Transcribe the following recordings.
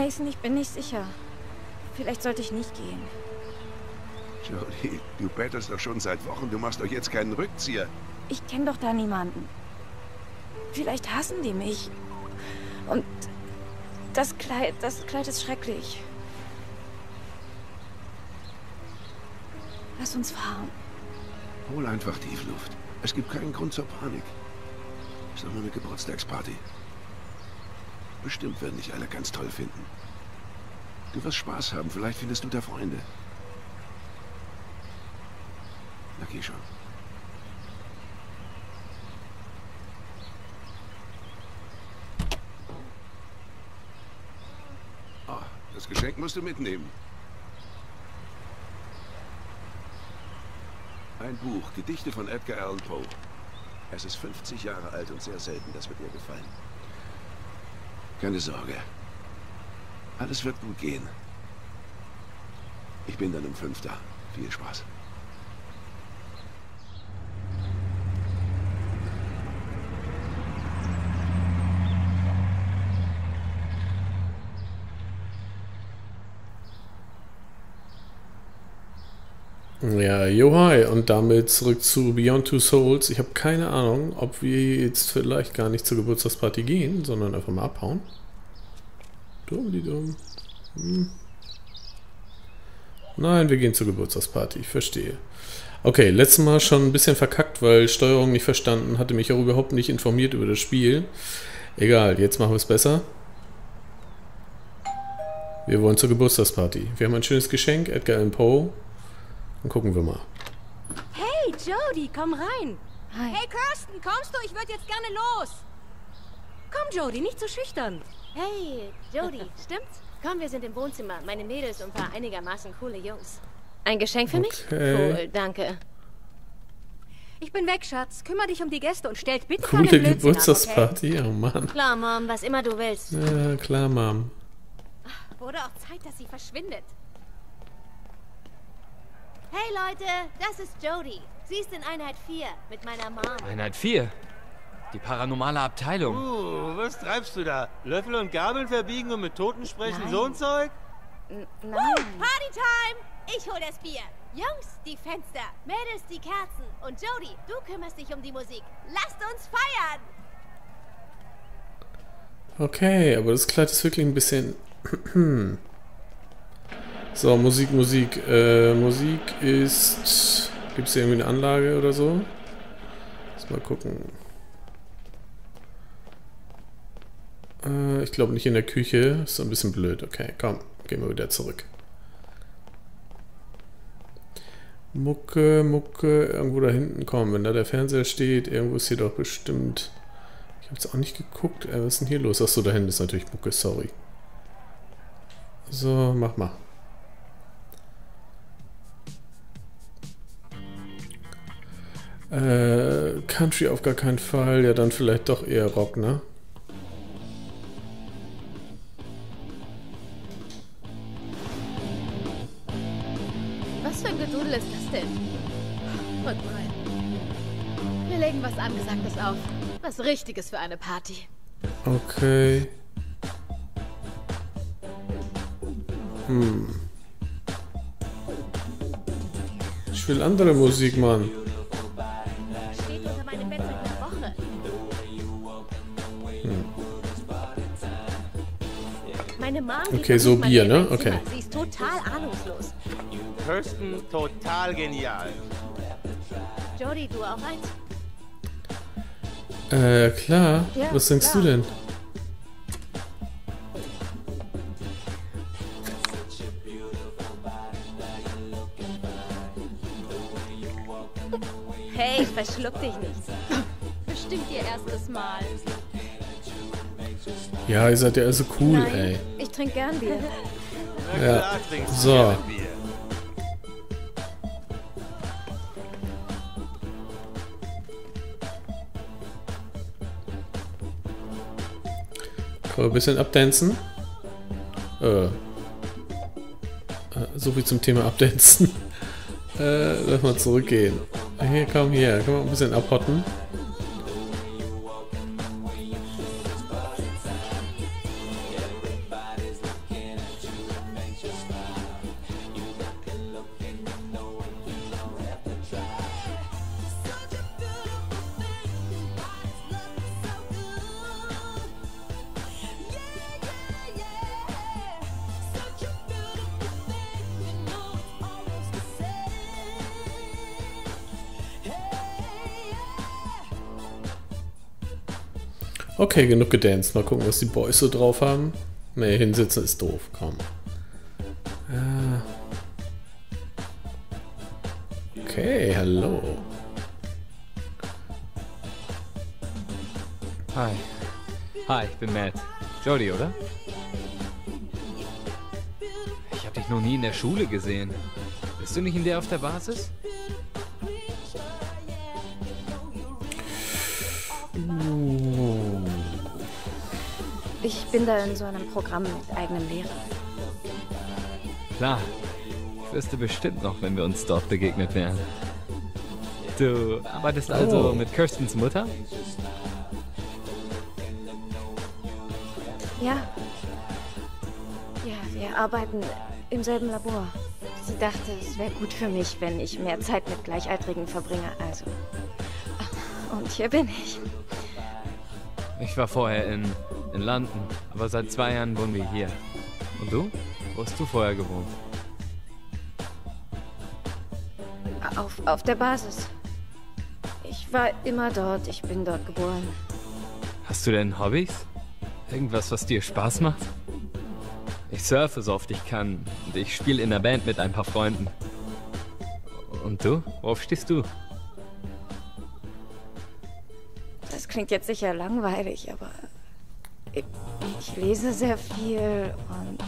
Nathan, ich bin nicht sicher. Vielleicht sollte ich nicht gehen. Jody, du bettelst doch schon seit Wochen. Du machst doch jetzt keinen Rückzieher. Ich kenne doch da niemanden. Vielleicht hassen die mich. Und das Kleid, das Kleid ist schrecklich. Lass uns fahren. Hol einfach Tiefluft. Es gibt keinen Grund zur Panik. Ist doch nur eine Geburtstagsparty. Bestimmt werden dich alle ganz toll finden. Du wirst Spaß haben. Vielleicht findest du da Freunde. Na geh schon. Oh, das Geschenk musst du mitnehmen. Ein Buch, Gedichte von Edgar Allan Poe. Es ist 50 Jahre alt und sehr selten, das wird dir gefallen. Keine Sorge. Alles wird gut gehen. Ich bin dann um fünf da. Viel Spaß. Ja, yo hi und damit zurück zu Beyond Two Souls. Ich habe keine Ahnung, ob wir jetzt vielleicht gar nicht zur Geburtstagsparty gehen, sondern einfach mal abhauen. Dumm, die dumm. Hm. Nein, wir gehen zur Geburtstagsparty, ich verstehe. Okay, letztes Mal schon ein bisschen verkackt, weil Steuerung nicht verstanden, hatte mich auch überhaupt nicht informiert über das Spiel. Egal, jetzt machen wir es besser. Wir wollen zur Geburtstagsparty. Wir haben ein schönes Geschenk, Edgar Allan Poe. Dann gucken wir mal. Hey, Jody, komm rein. Hi. Hey, Kirsten, kommst du? Ich würde jetzt gerne los. Komm, Jody, nicht so schüchtern. Hey, Jody, stimmt's? Komm, wir sind im Wohnzimmer. Meine Mädels und ein paar einigermaßen coole Jungs. Ein Geschenk für mich? Okay. Cool, danke. Ich bin weg, Schatz. Kümmer dich um die Gäste und stellt bitte Coole keine Blödsinn Geburtstagsparty, oh Mann. Klar, Mom, was immer du willst. Ja, klar, Mom. okay? Wurde auch Zeit, dass sie verschwindet. Hey, Leute, das ist Jody. Sie ist in Einheit 4 mit meiner Mom. Einheit 4. Die paranormale Abteilung. Uh, was treibst du da? Löffel und Gabeln verbiegen und mit Toten sprechen, Nein. so ein Zeug? N nein. Partytime! Ich hol das Bier. Jungs, die Fenster. Mädels, die Kerzen. Und Jody, du kümmerst dich um die Musik. Lasst uns feiern! Okay, aber das Kleid ist wirklich ein bisschen... so, Musik, Musik. Äh, Musik ist... Gibt es hier irgendwie eine Anlage oder so? Lass mal gucken. Äh, ich glaube nicht in der Küche. Ist so ein bisschen blöd. Okay, komm. Gehen wir wieder zurück. Mucke, Mucke, irgendwo da hinten. Komm, wenn da der Fernseher steht, irgendwo ist hier doch bestimmt... Ich habe jetzt auch nicht geguckt. Äh, was ist denn hier los? Achso, da hinten ist natürlich Mucke, sorry. So, mach mal. Äh, Country auf gar keinen Fall. Ja, dann vielleicht doch eher Rock, ne? Was für ein Gedudel ist das denn? Und rein. Wir legen was Angesagtes auf. Was Richtiges für eine Party. Okay. Hm. Ich will andere Musik, Mann. Meine Mom Okay, so Bier, ne? Okay. Sie ist total ahnungslos. Kirsten, total genial. Jody, du auch eins? Äh, klar. Ja, Was denkst klar. du denn? Hey, verschluck dich nicht. Bestimmt ihr erstes Mal. Ja, ihr seid ja also cool, Nein. ey. Ich trinke gern Bier. Ja. So. Können wir ein bisschen abdancen? Äh. äh, So viel zum Thema Abdancen. äh, lass mal zurückgehen. Hier, komm hier. Können wir ein bisschen abhotten? Okay, genug gedanced. Mal gucken, was die Boys so drauf haben. Ne, hinsitzen ist doof. Komm. Ja. Okay, hallo. Hi. Hi, ich bin Matt. Jody, oder? Ich habe dich noch nie in der Schule gesehen. Bist du nicht in der auf der Basis? Ich bin da in so einem Programm mit eigenem Lehrer. Klar. Ich wüsste bestimmt noch, wenn wir uns dort begegnet wären. Du arbeitest also Oh. mit Kirstens Mutter? Ja. Ja, wir arbeiten im selben Labor. Sie dachte, es wäre gut für mich, wenn ich mehr Zeit mit Gleichaltrigen verbringe, also. Und hier bin ich. Ich war vorher in, in London, aber seit zwei Jahren wohnen wir hier. Und du? Wo hast du vorher gewohnt? Auf, auf der Basis. Ich war immer dort, ich bin dort geboren. Hast du denn Hobbys? Irgendwas, was dir Spaß macht? Ich surfe so oft ich kann und ich spiele in der Band mit ein paar Freunden. Und du? Worauf stehst du? Das klingt jetzt sicher langweilig, aber ich lese sehr viel und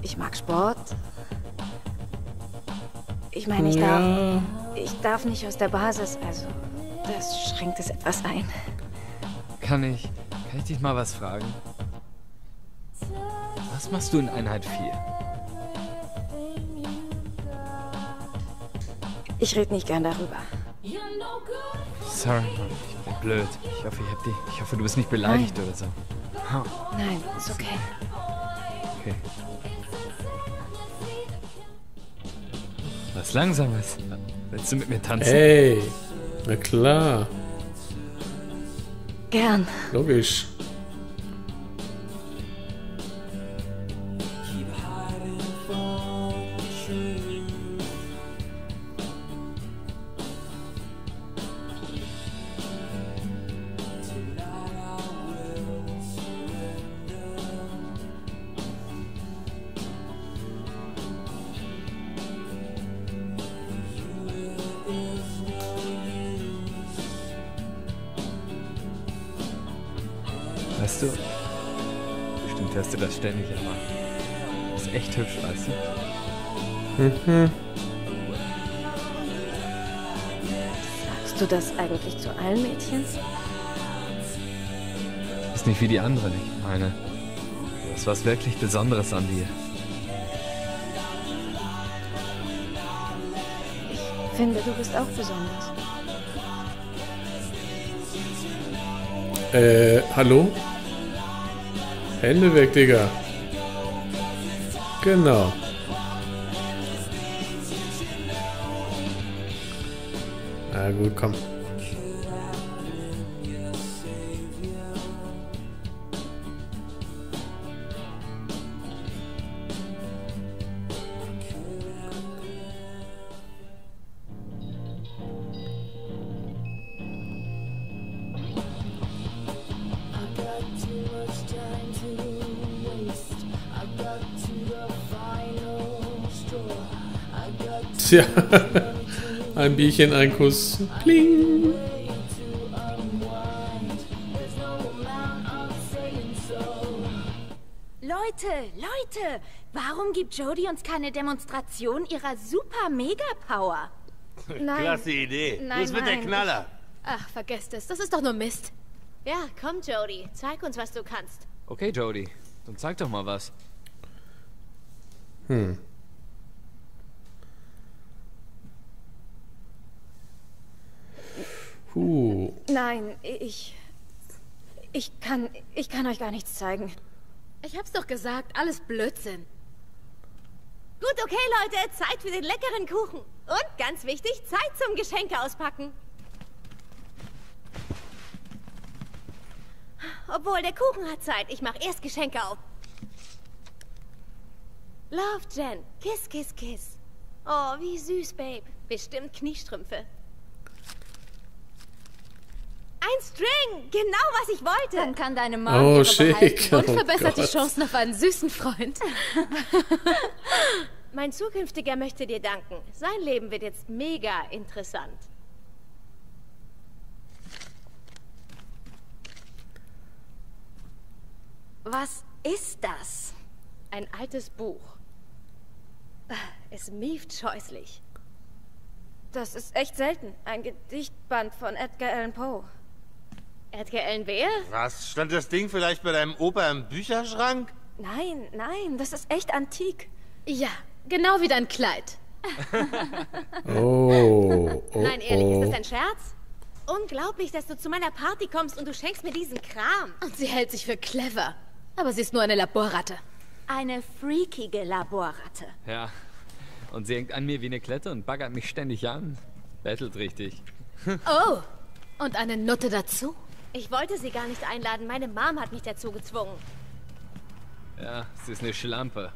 ich mag Sport. Ich meine, ich darf, Ja. ich darf nicht aus der Basis, also das schränkt es etwas ein. Kann ich, kann ich dich mal was fragen? Was machst du in Einheit 4? Ich rede nicht gern darüber. Sorry, Mann, ich bin blöd. Ich hoffe, ich, hab dich, ich hoffe, du bist nicht beleidigt oder so. Nein, ist okay. okay. Was Langsames. Willst du mit mir tanzen? Ey. Na klar. Gern. Logisch. Hörst du das ständig, aber ist echt hübsch, weißt du? Sagst du das eigentlich zu allen Mädchen? Ist nicht wie die anderen, ich meine. Du hast was wirklich Besonderes an dir. Ich finde, du bist auch besonders. Äh, hallo? Hände weg, Digga. Genau. Na gut, komm. Tja, ein Bierchen, ein Kuss. Kling. Leute, Leute, warum gibt Jodie uns keine Demonstration ihrer super Mega-Power? Nein. Klasse Idee. Nein, das wird der nein, Knaller. Ach, vergesst es. Das ist doch nur Mist. Ja, komm, Jodie, zeig uns, was du kannst. Okay, Jody, dann zeig doch mal was. Hm. Huh. Nein, ich. Ich kann. Ich kann euch gar nichts zeigen. Ich hab's doch gesagt, alles Blödsinn. Gut, okay, Leute, Zeit für den leckeren Kuchen. Und ganz wichtig, Zeit zum Geschenke auspacken. Obwohl, der Kuchen hat Zeit. Ich mache erst Geschenke auf. Love, Jen. Kiss, kiss, kiss. Oh, wie süß, Babe. Bestimmt Kniestrümpfe. Ein String! Genau, was ich wollte. Dann kann deine Mom Oh, ihre schick. behalten. Und Oh verbessert die Gott. Chancen auf einen süßen Freund. Mein zukünftiger möchte dir danken. Sein Leben wird jetzt mega interessant. Was ist das? Ein altes Buch. Es mieft scheußlich. Das ist echt selten. Ein Gedichtband von Edgar Allan Poe. Edgar Allan wer? Was? Stand das Ding vielleicht bei deinem Opa im Bücherschrank? Nein, nein, das ist echt antik. Ja, genau wie dein Kleid. Oh, oh, Nein, ehrlich, ist oh. das ein Scherz? Unglaublich, dass du zu meiner Party kommst und du schenkst mir diesen Kram. Und sie hält sich für clever. Aber sie ist nur eine Laborratte. Eine freakige Laborratte. Ja. Und sie hängt an mir wie eine Klette und baggert mich ständig an. Bettelt richtig. Oh, und eine Nutte dazu. Ich wollte sie gar nicht einladen. Meine Mom hat mich dazu gezwungen. Ja, sie ist eine Schlampe.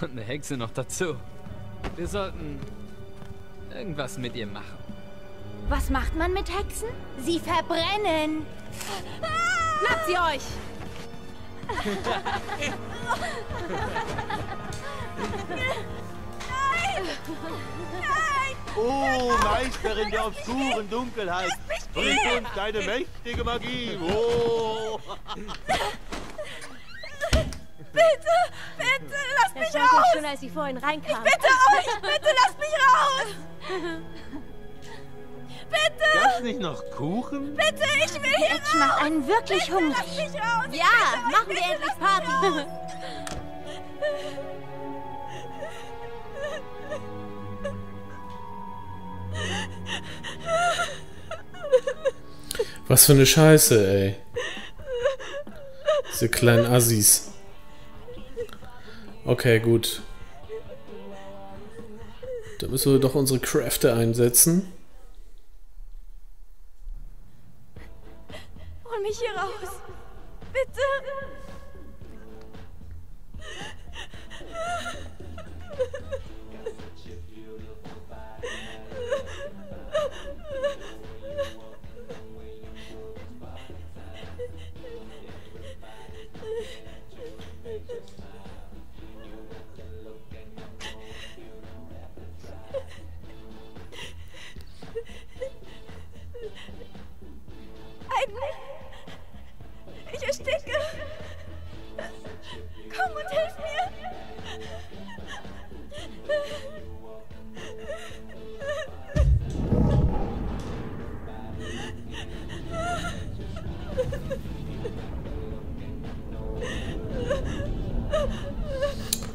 Und eine Hexe noch dazu. Wir sollten irgendwas mit ihr machen. Was macht man mit Hexen? Sie verbrennen. Bleibt sie euch! Oh, Meisterin der obskuren Dunkelheit. Bring uns deine mächtige Magie. Oh. Er stand ja schon, als sie vorhin reinkam. Ich bitte euch! Bitte lasst mich raus! Gab's nicht noch Kuchen? Bitte, ich will Die Action macht einen wirklich hungrig. mich raus! Ja, machen wir endlich Party! Was für eine Scheiße, ey. Diese kleinen Assis. Okay, gut. Da müssen wir doch unsere Kräfte einsetzen. Komm und hilf mir!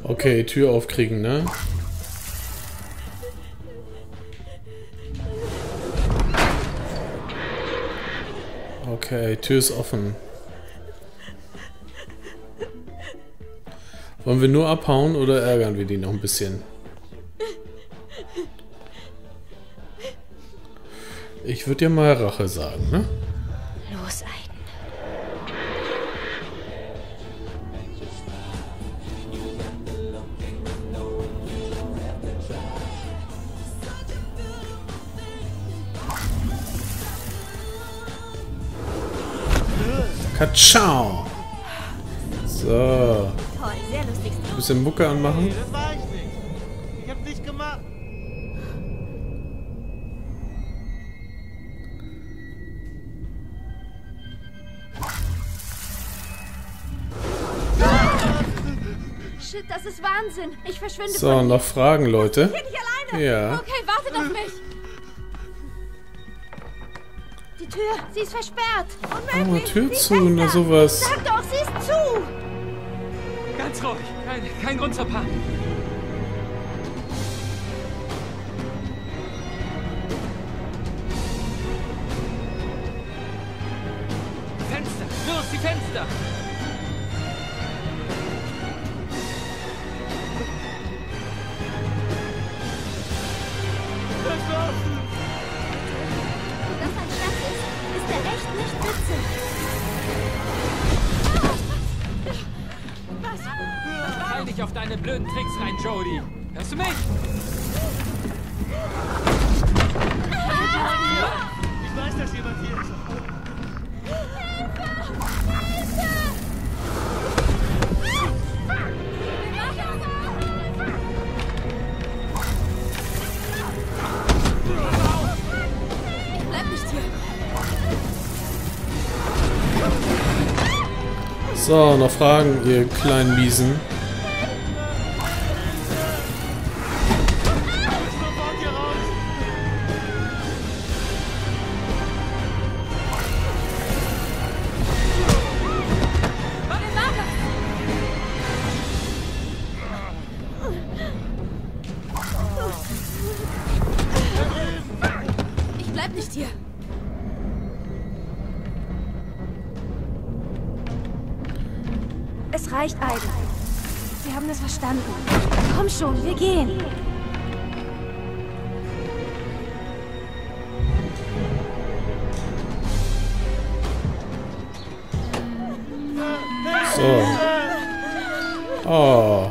Okay, Tür aufkriegen, ne? Okay, Tür ist offen. Wollen wir nur abhauen oder ärgern wir die noch ein bisschen? Ich würde ja mal Rache sagen, ne? Los, Aiden. Katschau! So, lustig. bisschen Mucke anmachen. Nee, das war ich nicht. Ich hab nicht gemacht. Shit, das ist Wahnsinn. Ich verschwinde So, von noch Fragen, Leute? Nicht alleine! Ja. Okay, wartet auf mich. Die Tür. Sie ist versperrt. Oh, Tür zu, na sowas. Sag doch, sie ist zu. Ganz ruhig. Kein, kein Grund zur Panik. So, noch Fragen, ihr kleinen Miesen. Es reicht, Aiden. Wir haben das verstanden. Komm schon, wir gehen. So. Oh.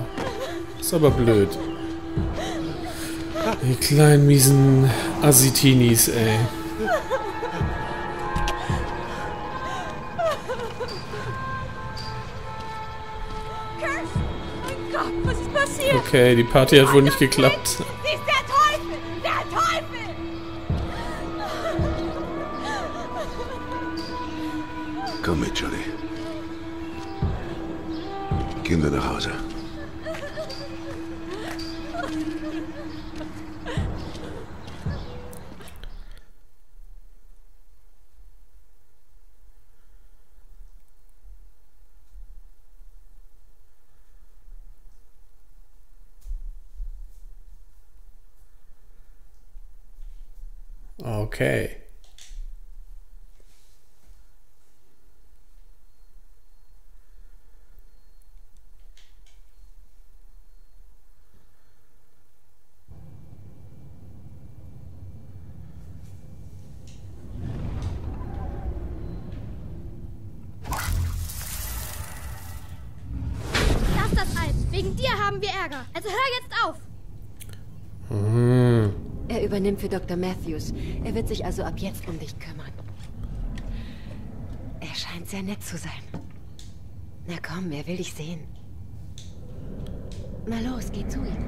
Ist aber blöd. Die kleinen miesen Assitinis, ey. Okay, die Party hat wohl nicht geklappt. Sie ist der Teufel! Der Teufel! Komm mit, Johnny. Gehen wir nach Hause. Okay. Lass das Alp. Wegen dir haben wir Ärger. Also hör jetzt auf. Hm. Er übernimmt für Dr. Matthews. Er wird sich also ab jetzt um dich kümmern. Er scheint sehr nett zu sein. Na komm, er will dich sehen. Na los, geh zu ihm.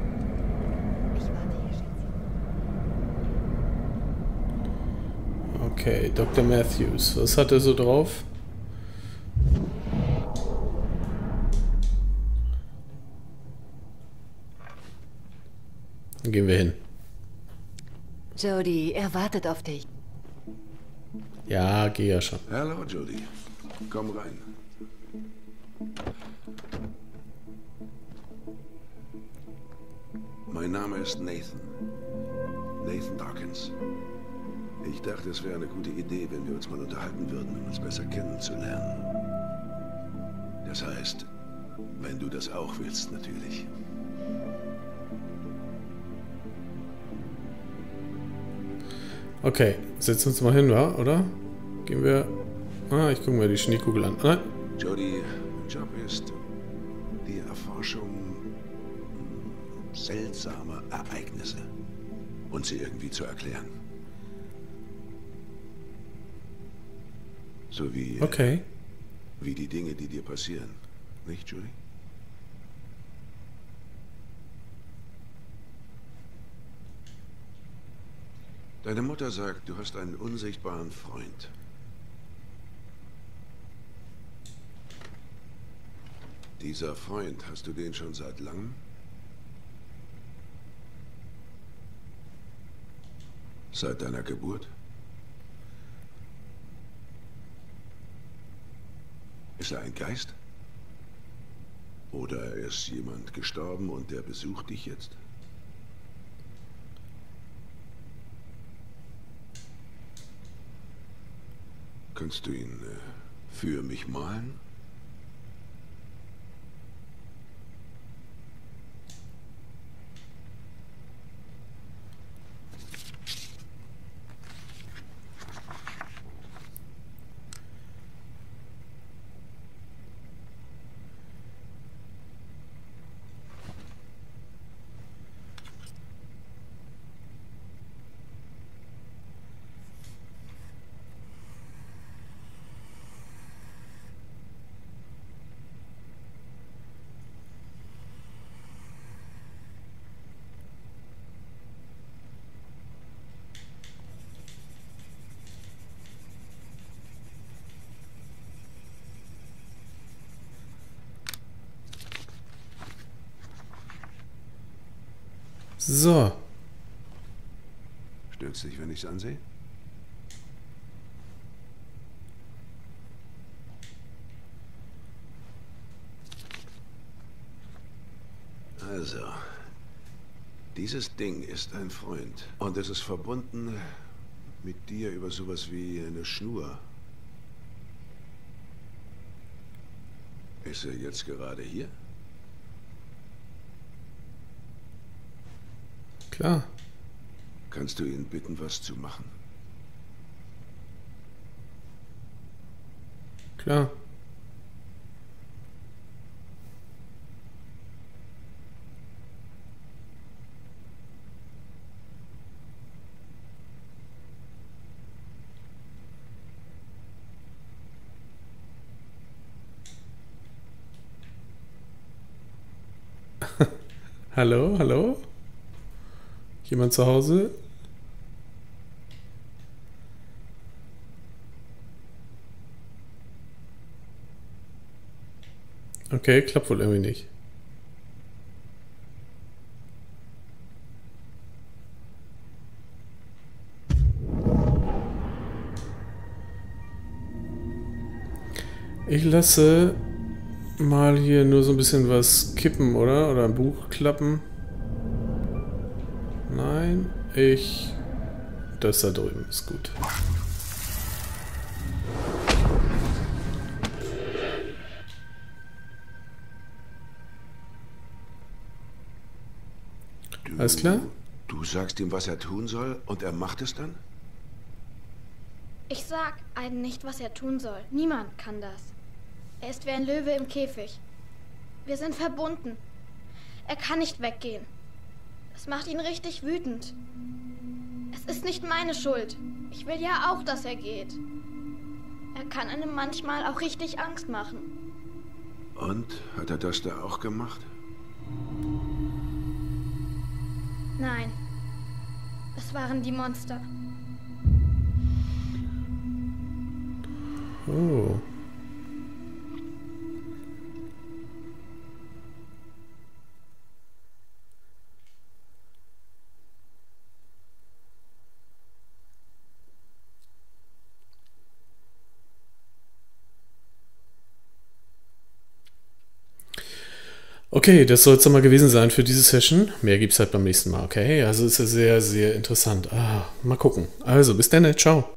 Ich warte hier, Schätzchen. Okay, Dr. Matthews. Was hat er so drauf? Gehen wir hin. Jody, er wartet auf dich. Ja, geh ja schon. Hallo, Jody. Komm rein. Mein Name ist Nathan. Nathan Dawkins. Ich dachte, es wäre eine gute Idee, wenn wir uns mal unterhalten würden, um uns besser kennenzulernen. Das heißt, wenn du das auch willst, natürlich. Okay, setzen wir uns mal hin, wa? oder? Gehen wir... Ah, ich gucke mir die Schneekugel an. Nein. Jody, Job ist die Erforschung seltsamer Ereignisse und sie irgendwie zu erklären. So wie, Okay. wie die Dinge, die dir passieren. Nicht, Judy? Deine Mutter sagt, du hast einen unsichtbaren Freund. Dieser Freund, hast du den schon seit langem? Seit deiner Geburt? Ist er ein Geist? Oder ist jemand gestorben und der besucht dich jetzt? Kannst du ihn äh, für mich malen? So. Stürzt dich, wenn ich es ansehe? Also, dieses Ding ist ein Freund. Und es ist verbunden mit dir über sowas wie eine Schnur. Ist er jetzt gerade hier? Klar. Kannst du ihn bitten, was zu machen? Klar. hallo, hallo? Jemand zu Hause? Okay, klappt wohl irgendwie nicht. Ich lasse mal hier nur so ein bisschen was kippen, oder? Oder ein Buch klappen. Nein, ich... Das da drüben ist gut. Du, Alles klar? Du sagst ihm, was er tun soll, und er macht es dann? Ich sag Aiden nicht, was er tun soll. Niemand kann das. Er ist wie ein Löwe im Käfig. Wir sind verbunden. Er kann nicht weggehen. Das macht ihn richtig wütend. Es ist nicht meine Schuld. Ich will ja auch, dass er geht. Er kann einem manchmal auch richtig Angst machen. Und? Hat er das da auch gemacht? Nein. Es waren die Monster. Oh. Okay, das soll es dann mal gewesen sein für diese Session. Mehr gibt es halt beim nächsten Mal, okay? Also ist ja sehr, sehr interessant. Ah, mal gucken. Also, bis dann, ciao.